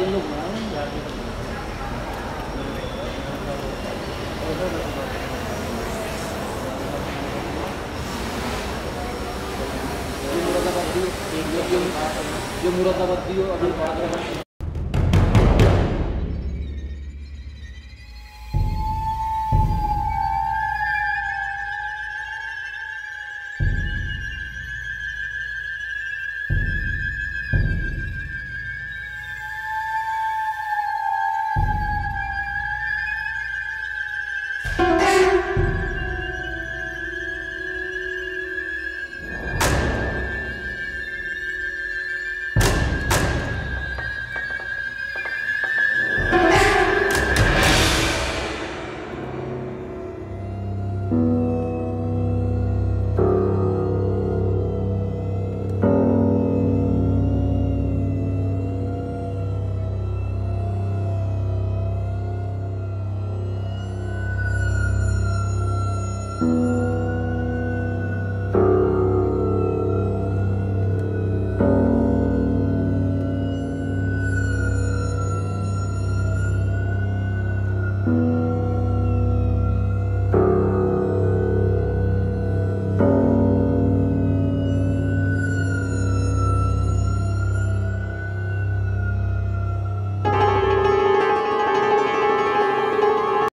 दिन लोग जो मुरादाबादी मुरादाबादी हो अभी